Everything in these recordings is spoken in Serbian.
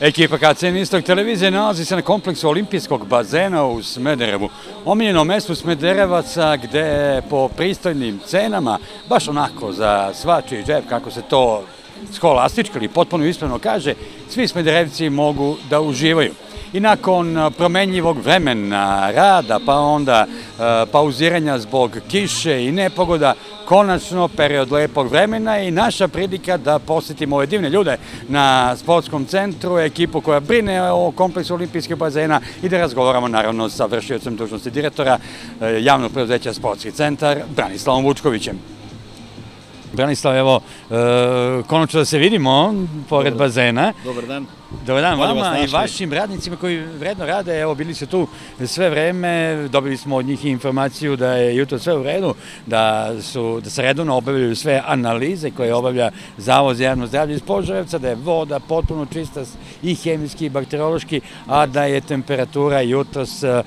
Ekipa KCN Istok televizije nalazi se na kompleksu olimpijskog bazena u Smederevu. Omiljeno mesto Smederevaca gde po pristojnim cenama, baš onako za svačiji džep, kako se to skolastički ili potpuno ispravno kaže, svi Smederevci mogu da uživaju i nakon promenjivog vremena, rada, pa onda pauziranja zbog kiše i nepogoda, konačno period lepog vremena i naša prilika da posetimo ove divne ljude na sportskom centru, ekipu koja brine o kompleksu olimpijskih bazena i da razgovaramo naravno sa vršiocem dužnosti direktora javnog preduzeća Sportski centar Branislavom Vučkovićem. Branislav, evo, konačno da se vidimo pored bazena. Dobar dan. Dobar dan vama i vašim radnicima koji vredno rade, evo bili su tu sve vreme, dobili smo od njih informaciju da je jutro sve u redu, da, su, da se redovno obavljaju sve analize koje obavlja Zavod za javno zdravlje iz Požarevca, da je voda potpuno čista i hemijski i bakteriološki, a da je temperatura jutros e,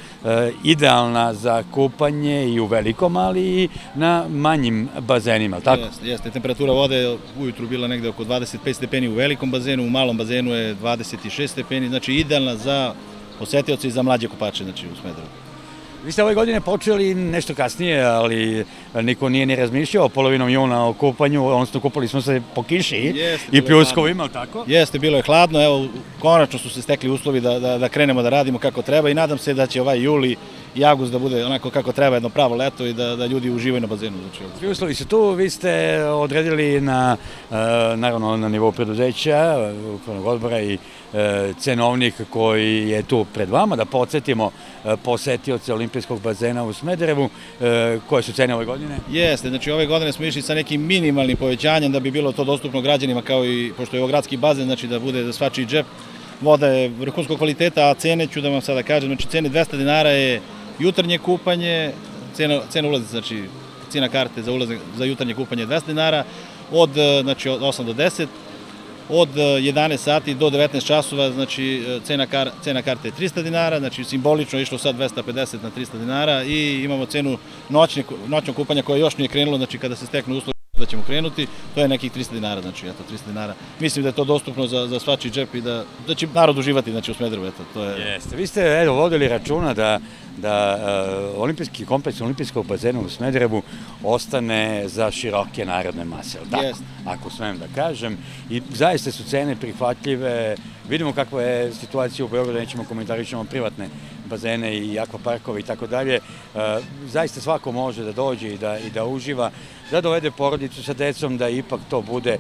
idealna za kupanje i u velikom, ali i na manjim bazenima, tako? Jeste, jeste. Temperatura vode ujutru bila negde oko 25 stepeni u velikom bazenu, u malom bazenu je 20 26 stepeni, znači idealna za posetioce i za mlađe kupače znači, u Smederevu. Vi ste ove godine počeli nešto kasnije, ali niko nije ni razmišljao polovinom juna o kupanju, odnosno kupali smo se po kiši i pljuskovima, tako? Jeste, bilo je hladno, evo, konačno su se stekli uslovi da, da, da krenemo da radimo kako treba i nadam se da će ovaj juli i avgust da bude onako kako treba, jedno pravo leto i da, da ljudi uživaju na bazenu. Znači, Svi uslovi su tu, vi ste odredili na, naravno, na nivou preduzeća, upravnog odbora i cenovnik koji je tu pred vama, da podsjetimo posetioce olimpijskog bazena u Smederevu, koje su cene ove godine? Jeste, znači ove godine smo išli sa nekim minimalnim povećanjem da bi bilo to dostupno građanima kao i, pošto je ovo gradski bazen, znači da bude za svačiji džep, voda je vrhunskog kvaliteta, a cene ću da vam sada kažem, znači cene 200 dinara je jutarnje kupanje, cena, cena ulaza, znači cena karte za ulazak za jutarnje kupanje 200 dinara, od, znači, od 8 do 10, od 11 sati do 19 časova, znači cena, kar, cena karte je 300 dinara, znači simbolično išlo sad 250 na 300 dinara i imamo cenu noćne, noćnog kupanja koja još nije krenulo, znači kada se steknu uslovi da ćemo krenuti, to je nekih 300 dinara, znači eto 300 dinara. Mislim da je to dostupno za, za svačiji džep i da, da će narod uživati znači, u Smederevu, eto, to je... Jeste, vi ste evo vodili računa da, da uh, olimpijski kompleks olimpijskog bazena u Smederevu ostane za široke narodne mase, tako? Jeste. Ako smem da kažem. I zaista su cene prihvatljive, vidimo kakva je situacija u Beogradu, nećemo komentarišemo privatne bazene i akvaparkove i tako dalje. Zaista svako može da dođe i da, i da uživa, da dovede porodicu sa decom, da ipak to bude e,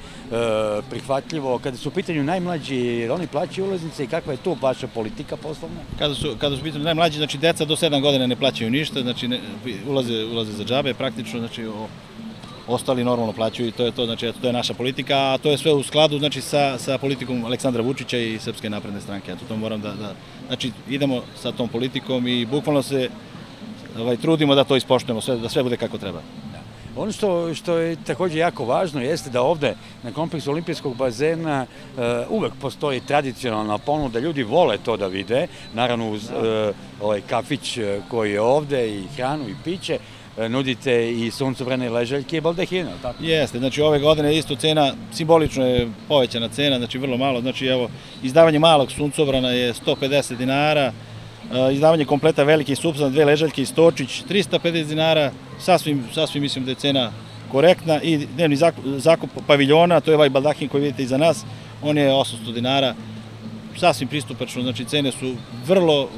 prihvatljivo. Kada su u pitanju najmlađi, oni plaćaju ulaznice i kakva je tu vaša politika poslovna? Kada su, kada su u pitanju najmlađi, znači deca do 7 godina ne plaćaju ništa, znači ne, ulaze, ulaze za džabe praktično, znači o, ostali normalno plaćaju i to je to, znači eto, to je naša politika, a to je sve u skladu znači sa, sa politikom Aleksandra Vučića i Srpske napredne stranke. Eto, to moram da, da, znači idemo sa tom politikom i bukvalno se ovaj, trudimo da to ispoštujemo, sve, da sve bude kako treba. Ono što, što je takođe jako važno jeste da ovde na kompleksu olimpijskog bazena uh, uvek postoji tradicionalna ponuda, ljudi vole to da vide, naravno uz uh, ovaj kafić koji je ovde i hranu i piće, nudite i suncobrane ležaljke i baldehine, tako? Jeste, znači ove godine isto cena, simbolično je povećana cena, znači vrlo malo, znači evo, izdavanje malog suncobrana je 150 dinara, izdavanje kompleta veliki supsan, dve ležaljke i stočić, 350 dinara, sasvim, sasvim mislim da je cena korektna i dnevni zakup paviljona, to je ovaj baldahin koji vidite iza nas, on je 800 dinara, sasvim pristupačno, znači cene su vrlo,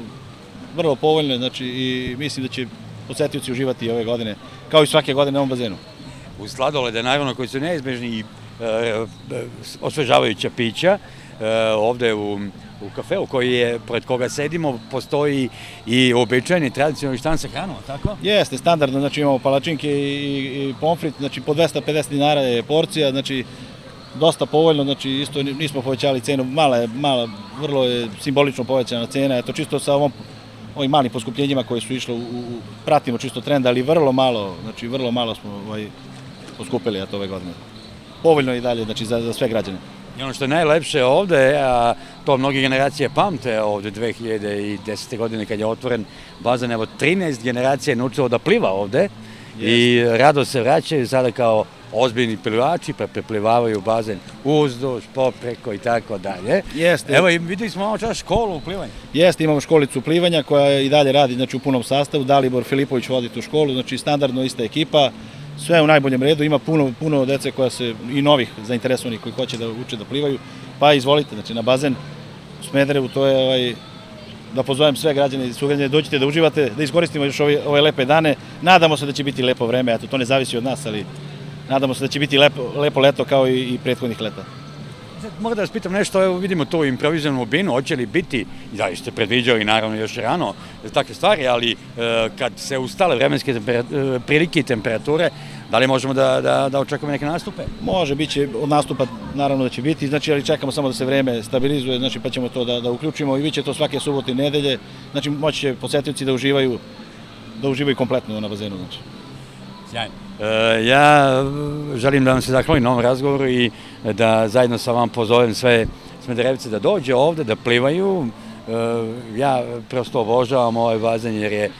vrlo povoljne, znači i mislim da će posetioci uživati ove godine, kao i svake godine na ovom bazenu. Uz sladolede, naravno, koji su neizbežni i e, osvežavajuća pića, e, ovde u u kafeu koji je, pred koga sedimo, postoji i običajni tradicionalni štan sa hranom, tako? Jeste, standardno, znači imamo palačinke i, i pomfrit, znači po 250 dinara je porcija, znači dosta povoljno, znači isto nismo povećali cenu, mala je, mala, vrlo je simbolično povećana cena, eto čisto sa ovom ovim malim poskupljenjima koje su išle, pratimo čisto trend, ali vrlo malo, znači vrlo malo smo ovaj, poskupili eto ove godine. Povoljno i dalje, znači za, za sve građane. I ono što je najlepše ovde, a to mnogi generacije pamte ovde 2010. godine kad je otvoren bazen, evo 13 generacija je naučilo da pliva ovde i rado se vraćaju sada kao ozbiljni plivači, pa preplivavaju bazen uzduž, popreko i tako dalje. Jeste. Evo i videli smo malo čas školu u plivanju. Jeste, imamo školicu plivanja koja i dalje radi znači, u punom sastavu. Dalibor Filipović vodi tu školu, znači standardno ista ekipa, sve u najboljem redu, ima puno, puno dece koja se, i novih zainteresovanih koji hoće da uče da plivaju, pa izvolite, znači na bazen u Smederevu, to je ovaj, da pozovem sve građane i sugrađane, dođite da uživate, da iskoristimo još ove, ove lepe dane. Nadamo se da će biti lepo vreme, eto, to ne zavisi od nas, ali nadamo se da će biti lepo, lepo leto kao i, i prethodnih leta. Moram da vas pitam nešto, evo vidimo tu improvizovanu binu, hoće li biti, da ste predviđali naravno još rano takve stvari, ali e, kad se ustale vremenske e, prilike i temperature, da li možemo da, da, da očekujemo neke nastupe? Može, bit će od nastupa naravno da će biti, znači ali čekamo samo da se vreme stabilizuje, znači pa ćemo to da, da uključimo i bit će to svake subote i nedelje, znači moći će posetioci da uživaju da uživaju kompletno na bazenu. Znači. Sjajno. E, ja želim da vam se zahvalim na ovom razgovoru i da zajedno sa vam pozovem sve smederevce da dođe ovde, da plivaju. E, ja prosto obožavam ovaj bazen jer je e,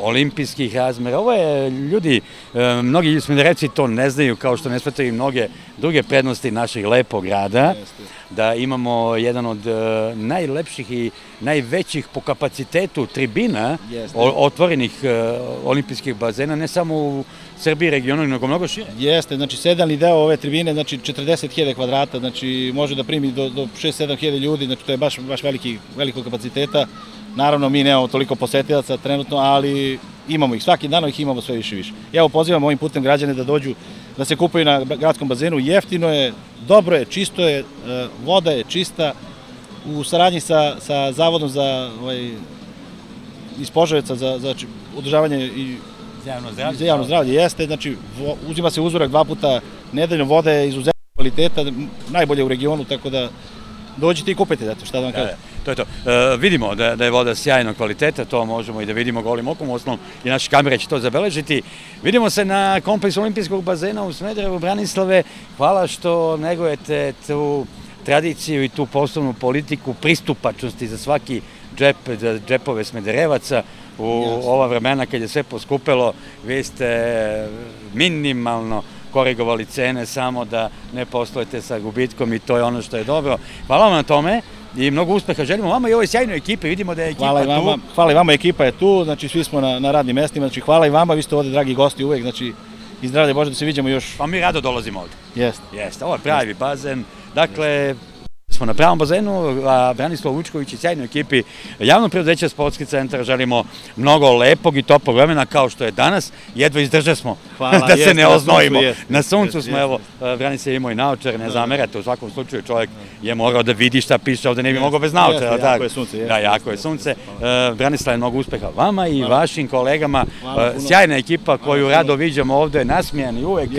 olimpijskih razmera. Ovo je, ljudi, mnogi smederevci to ne znaju, kao što ne svetaju mnoge druge prednosti našeg lepog grada, da imamo jedan od najlepših i najvećih po kapacitetu tribina otvorenih olimpijskih bazena, ne samo u Srbiji regionu, nego mnogo šire. Jeste, znači sedalni deo ove tribine, znači 40.000 kvadrata, znači može da primi do, do 6-7.000 ljudi, znači to je baš, baš veliki, veliko kapaciteta. Naravno, mi nemamo toliko posetilaca trenutno, ali imamo ih, svaki dan ih imamo sve više i više. Evo, pozivam ovim putem građane da dođu, da se kupaju na gradskom bazenu, jeftino je, dobro je, čisto je, e, voda je čista, u saradnji sa, sa Zavodom za ovaj, iz Požareca za, za održavanje i javno zdravlje. Javno zdravlje jeste, znači uzima se uzorak dva puta nedeljno, voda je izuzetno kvaliteta, najbolje u regionu, tako da dođite i kupite, zato šta da vam kažem. To je to. E, vidimo da, da je voda sjajnog kvaliteta, to možemo i da vidimo golim okom, osnovom i naše kamere će to zabeležiti. Vidimo se na kompleksu olimpijskog bazena u Smederevu, Branislave. Hvala što negujete tu tradiciju i tu poslovnu politiku pristupačnosti za svaki džep, za džepove Smederevaca u ova vremena kad je sve poskupelo, vi ste minimalno korigovali cene samo da ne poslujete sa gubitkom i to je ono što je dobro. Hvala vam na tome i mnogo uspeha želimo vama i ovoj sjajnoj ekipi, vidimo da je ekipa hvala i vama, tu. Hvala i vama, ekipa je tu, znači svi smo na, na radnim mestima, znači hvala i vama, vi ste ovde dragi gosti uvek, znači i zdravlje Bože da se vidimo još. Pa mi rado dolazimo ovde. Jeste. Jeste, ovo je pravi bazen, dakle smo na pravom bazenu, a Branislav Vučković i sjajnoj ekipi javnog preduzeća Sportski centar želimo mnogo lepog i toplog vremena kao što je danas. Jedva izdrže smo Hvala, da se ne oznojimo. Na suncu smo, evo, Branislav imao i naočar, ne zamerate, u svakom slučaju čovjek je morao da vidi šta piše ovde, ne bi mogao bez naočara. Jako je sunce. Da, jako je sunce. Branislav je mnogo uspeha vama i vašim kolegama. Sjajna ekipa koju rado viđamo ovde, nasmijani uvek,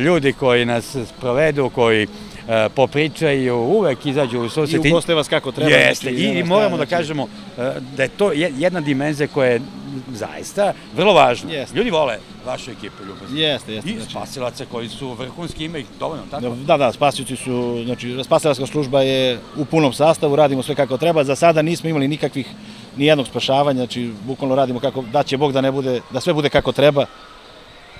ljudi koji nas provedu, koji E, popričaju, uvek izađu u susret. I ugoste vas kako treba. Jeste, znači, i, i moramo da kažemo e, da je to jedna dimenzija koja je zaista vrlo važna. Jeste. Ljudi vole vašu ekipu ljubazni. Jeste, jeste. I znači. spasilaca koji su vrhunski, ima ih dovoljno, tako? Da, da, spasioci su, znači, spasilačka služba je u punom sastavu, radimo sve kako treba. Za sada nismo imali nikakvih, ni jednog spašavanja, znači, bukvalno radimo kako, da će Bog da ne bude, da sve bude kako treba.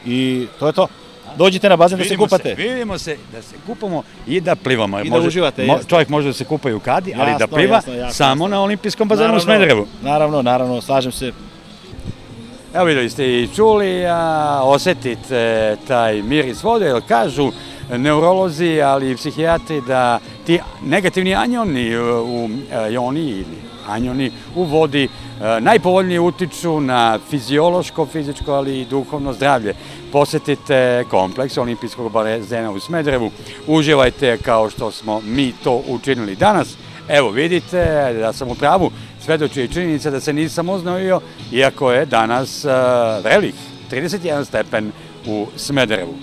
I to je to. Dođite na bazen da se kupate. Se, vidimo se, da se kupamo i da plivamo. I da uživate. Mo, čovjek može da se kupa i u kadi, ali da pliva samo na olimpijskom bazenu u Smederevu. Naravno, naravno, slažem se. Evo videli ste i čuli, a osetite taj miris vode, jer kažu neurolozi, ali i psihijatri da ti negativni anjoni u joni ili anjoni u vodi najpovoljnije utiču na fiziološko, fizičko, ali i duhovno zdravlje. Posetite kompleks olimpijskog bazena u Smedrevu, uživajte kao što smo mi to učinili danas. Evo vidite da sam u pravu, svedoči i činjenica da se nisam oznojio, iako je danas velik, 31 stepen u Smederevu.